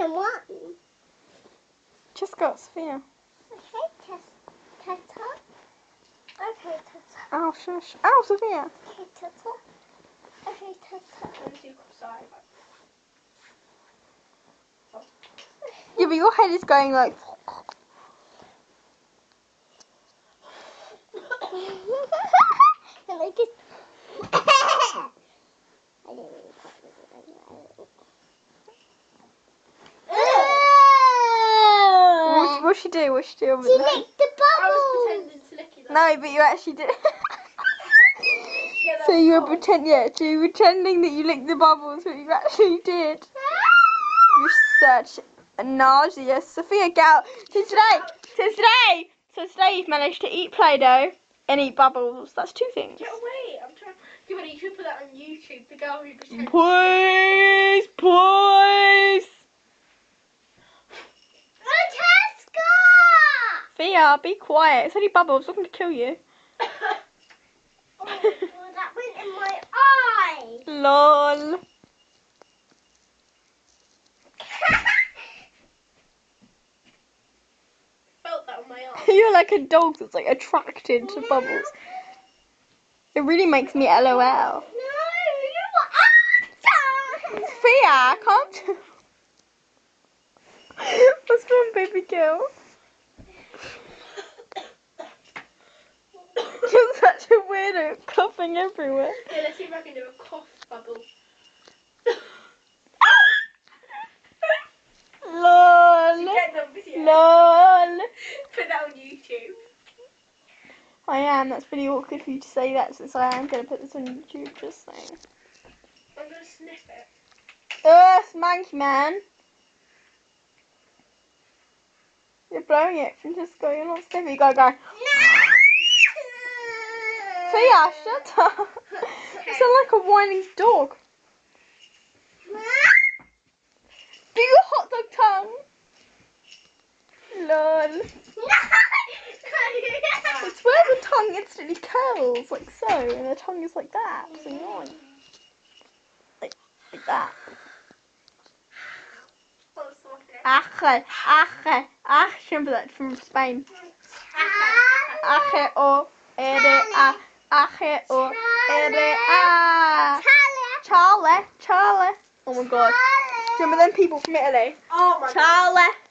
Okay. Section one. Just got Sophia. Okay, test, tata. Okay, tata. Ow, shush. Ow, Sophia. Okay, tata. Okay, tata. Sorry. Yeah, but your head is going like. and I just. I didn't really quite What, what she do? What she do? over She there? licked the I was bubble. pretending to lick it. No, but you actually did. Yeah, so you were wrong. pretend, yeah, so you were pretending that you licked the bubbles, but you actually did. You're such a nauseous Sophia Gal. So today, so today, so today you've managed to eat Play-Doh and eat bubbles. That's two things. Get away! I'm trying. Give it. You should put that on YouTube. The girl who pretended. Please, please. Sophia, be quiet. It's only bubbles. I'm going to kill you. Oh, that went in my eye. Lol. felt that on my arm. You're like a dog that's like attracted to bubbles. It really makes me LOL. No, you are. Sophia, come What's wrong, baby girl? You're such a coughing everywhere. Yeah, let's see if I can do a cough bubble. Lol. Lol. Put that on YouTube. I am. That's pretty awkward for you to say that since I am going to put this on YouTube. Just saying. I'm gonna sniff it. Ugh, monkey man. You're blowing it, Francesco. You're not sniffy. Go, go. Sophia, shut up. You sound like a whining dog. Do your hot dog tongue. Lol. It's where the tongue instantly curls, like so, and the tongue is like that. It's annoying. Like, like that. Ache, ache, ache. Remember that from Spain. Ache o ere a. Ache o ere. Charlie, Charlie. Oh my god. Do you remember them people from Italy? Oh my god. Charlie.